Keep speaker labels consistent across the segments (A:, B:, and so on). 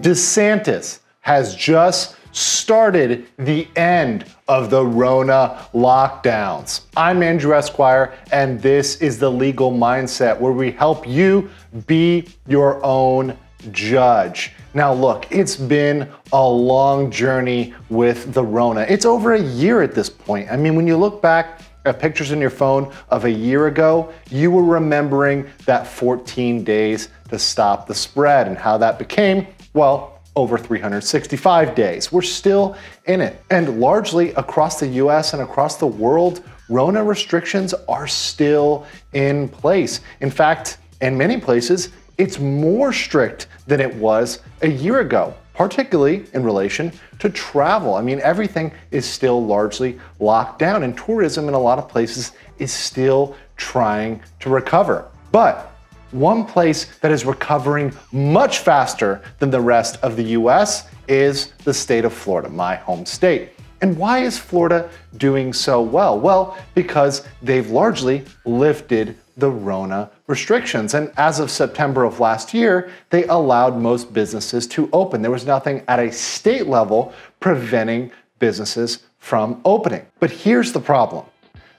A: DeSantis has just started the end of the Rona lockdowns. I'm Andrew Esquire, and this is the legal mindset where we help you be your own judge. Now, look, it's been a long journey with the Rona. It's over a year at this point. I mean, when you look back Uh, pictures in your phone of a year ago, you were remembering that 14 days to stop the spread and how that became, well, over 365 days. We're still in it. And largely across the US and across the world, Rona restrictions are still in place. In fact, in many places, it's more strict than it was a year ago, particularly in relation to travel. I mean, everything is still largely locked down, and tourism in a lot of places is still trying to recover. But one place that is recovering much faster than the rest of the US is the state of Florida, my home state. And why is Florida doing so well? Well, because they've largely lifted the Rona restrictions. And as of September of last year, they allowed most businesses to open. There was nothing at a state level preventing businesses from opening. But here's the problem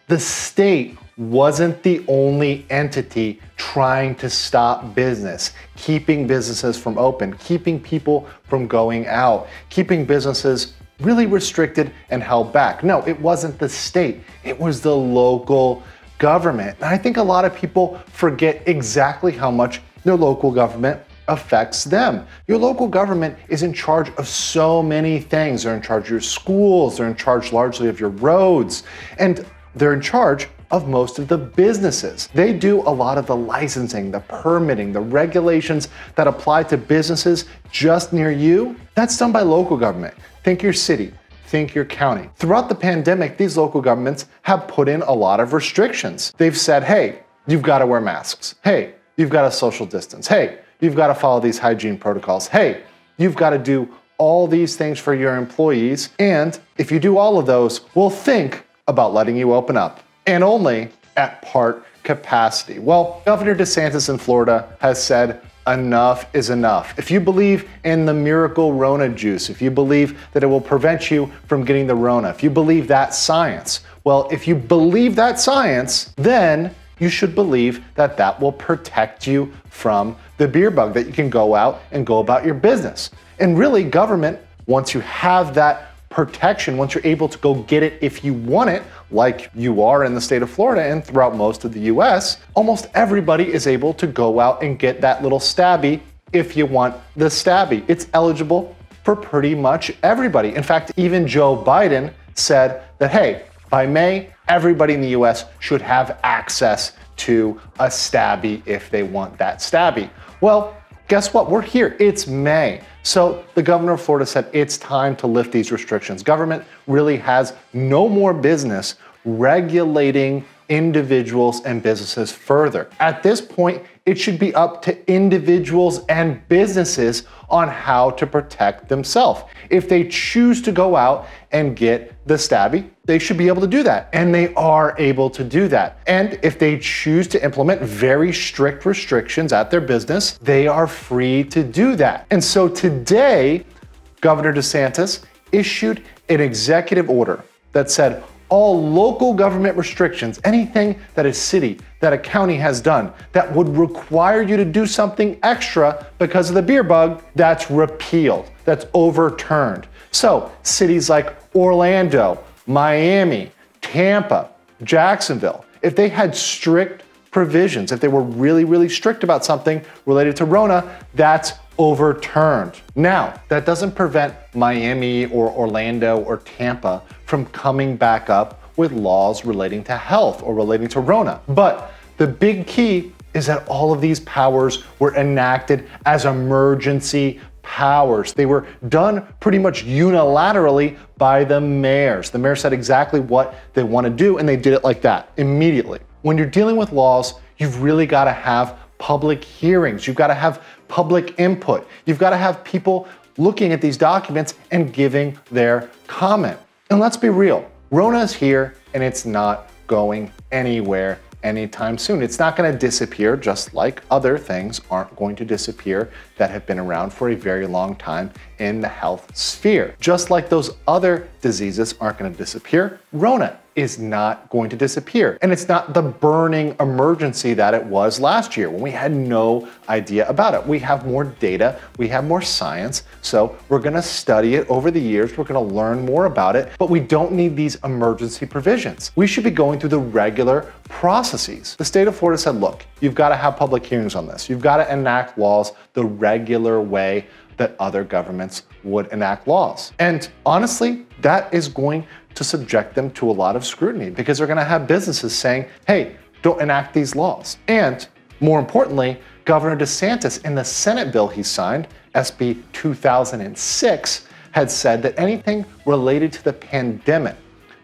A: the state wasn't the only entity trying to stop business, keeping businesses from open, keeping people from going out, keeping businesses really restricted and held back. No, it wasn't the state, it was the local government. And I think a lot of people forget exactly how much their local government affects them. Your local government is in charge of so many things. They're in charge of your schools, they're in charge largely of your roads, and they're in charge of most of the businesses. They do a lot of the licensing, the permitting, the regulations that apply to businesses just near you. That's done by local government. Think your city, think your county. Throughout the pandemic, these local governments have put in a lot of restrictions. They've said, hey, you've got to wear masks. Hey, you've got to social distance. Hey, you've got to follow these hygiene protocols. Hey, you've got to do all these things for your employees. And if you do all of those, we'll think about letting you open up and only at part capacity. Well, Governor DeSantis in Florida has said enough is enough. If you believe in the miracle Rona juice, if you believe that it will prevent you from getting the Rona, if you believe that science, well, if you believe that science, then you should believe that that will protect you from the beer bug, that you can go out and go about your business. And really, government, once you have that protection once you're able to go get it if you want it, like you are in the state of Florida and throughout most of the US, almost everybody is able to go out and get that little stabby if you want the stabby. It's eligible for pretty much everybody. In fact, even Joe Biden said that, hey, by May, everybody in the US should have access to a stabby if they want that stabby. Well, guess what? We're here. It's May. So the governor of Florida said it's time to lift these restrictions. Government really has no more business regulating individuals and businesses further. At this point, it should be up to individuals and businesses on how to protect themselves. If they choose to go out and get the stabby, they should be able to do that. And they are able to do that. And if they choose to implement very strict restrictions at their business, they are free to do that. And so today, Governor DeSantis issued an executive order that said all local government restrictions, anything that a city, that a county has done that would require you to do something extra because of the beer bug, that's repealed, that's overturned. So cities like Orlando, Miami, Tampa, Jacksonville, if they had strict provisions, if they were really, really strict about something related to Rona, that's overturned. Now, that doesn't prevent Miami or Orlando or Tampa from coming back up with laws relating to health or relating to Rona. But the big key is that all of these powers were enacted as emergency powers. They were done pretty much unilaterally by the mayors. The mayor said exactly what they want to do, and they did it like that immediately. When you're dealing with laws, you've really got to have public hearings. You've got to have public input. You've got to have people looking at these documents and giving their comment. And let's be real, Rona is here and it's not going anywhere anytime soon. It's not going to disappear, just like other things aren't going to disappear that have been around for a very long time in the health sphere. Just like those other diseases aren't going to disappear, Rona is not going to disappear. And it's not the burning emergency that it was last year when we had no idea about it. We have more data, we have more science, so we're gonna study it over the years, we're gonna learn more about it, but we don't need these emergency provisions. We should be going through the regular processes. The state of Florida said, look, you've gotta have public hearings on this. You've gotta enact laws the regular way that other governments would enact laws. And honestly, that is going to subject them to a lot of scrutiny because they're going to have businesses saying, hey, don't enact these laws. And more importantly, Governor DeSantis in the Senate bill he signed, SB 2006, had said that anything related to the pandemic,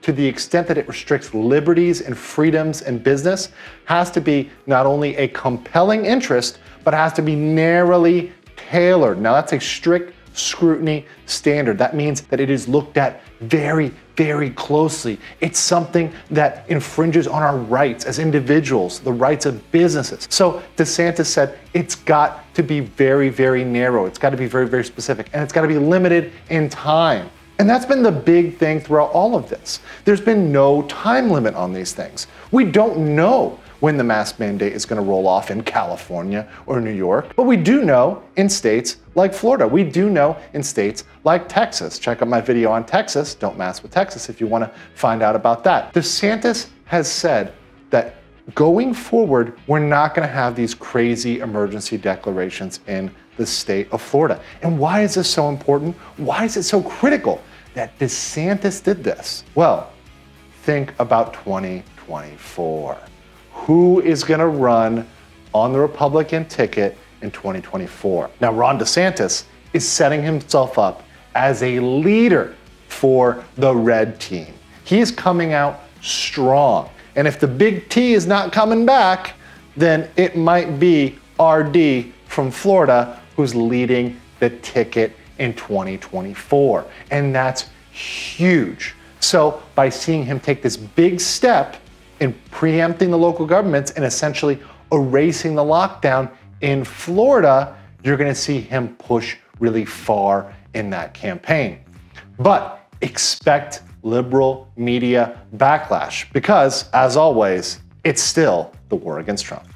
A: to the extent that it restricts liberties and freedoms in business, has to be not only a compelling interest, but has to be narrowly tailored. Now, that's a strict scrutiny standard. That means that it is looked at very, very closely. It's something that infringes on our rights as individuals, the rights of businesses. So DeSantis said it's got to be very, very narrow. It's got to be very, very specific, and it's got to be limited in time. And that's been the big thing throughout all of this. There's been no time limit on these things. We don't know when the mask mandate is going to roll off in California or New York. But we do know in states like Florida. We do know in states like Texas. Check out my video on Texas. Don't mask with Texas if you want to find out about that. DeSantis has said that going forward, we're not going to have these crazy emergency declarations in the state of Florida. And why is this so important? Why is it so critical that DeSantis did this? Well, think about 2024 who is going to run on the Republican ticket in 2024. Now, Ron DeSantis is setting himself up as a leader for the red team. He is coming out strong. And if the big T is not coming back, then it might be RD from Florida who's leading the ticket in 2024. And that's huge. So by seeing him take this big step, in preempting the local governments and essentially erasing the lockdown in Florida, you're going to see him push really far in that campaign. But expect liberal media backlash because, as always, it's still the war against Trump.